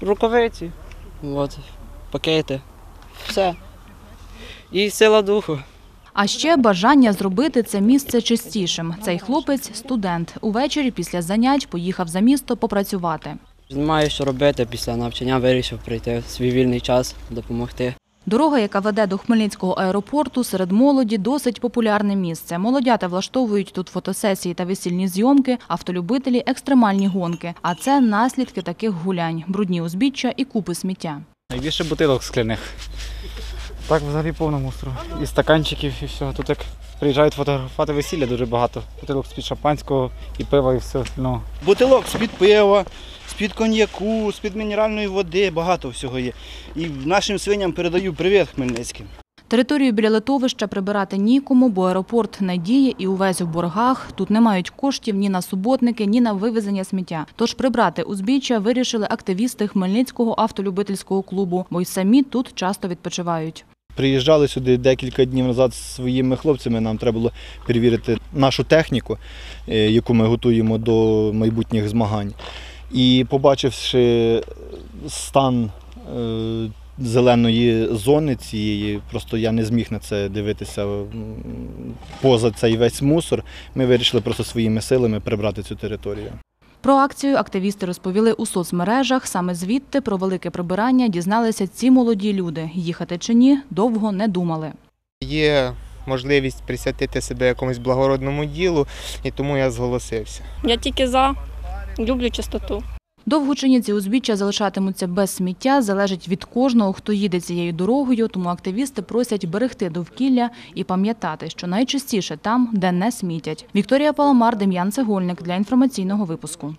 рукавиці, от, пакети. Все. І сила духу. А ще бажання зробити це місце чистішим. Цей хлопець студент. Увечері після занять поїхав за місто попрацювати. Не маю що робити після навчання, вирішив прийти в свій вільний час, допомогти. Дорога, яка веде до Хмельницького аеропорту, серед молоді досить популярне місце. Молодята влаштовують тут фотосесії та весільні зйомки, автолюбителі екстремальні гонки. А це наслідки таких гулянь: брудні узбіччя і купи сміття. Найбільше бутилок скляних. Так взагалі повно мусору. І стаканчиків, і все. Тут як приїжджають фотографувати весілля дуже багато. Бутилок з-під шампанського і пива, і все. Ну, Бутилок з-під пива, з-під коньяку, з-під мінеральної води, багато всього є. І нашим свиням передаю привіт Хмельницьким. Територію біля литовища прибирати нікому, бо аеропорт не і увесь у боргах. Тут не мають коштів ні на суботники, ні на вивезення сміття. Тож прибрати узбіччя вирішили активісти Хмельницького автолюбительського клубу, бо й самі тут часто відпочивають. Приїжджали сюди декілька днів назад зі своїми хлопцями. Нам треба було перевірити нашу техніку, е, яку ми готуємо до майбутніх змагань. І побачивши стан е, зеленої зони цієї, просто я не зміг на це дивитися поза цей весь мусор. Ми вирішили просто своїми силами прибрати цю територію. Про акцію активісти розповіли у соцмережах. Саме звідти про велике прибирання дізналися ці молоді люди. Їхати чи ні, довго не думали. Є можливість присвятити себе якомусь благородному ділу, і тому я зголосився. Я тільки за. Люблю чистоту. Довго чи ці узбіччя залишатимуться без сміття, залежить від кожного, хто їде цією дорогою. Тому активісти просять берегти довкілля і пам'ятати, що найчастіше там, де не смітять. Вікторія Паламар, Дем'ян Цегольник для інформаційного випуску.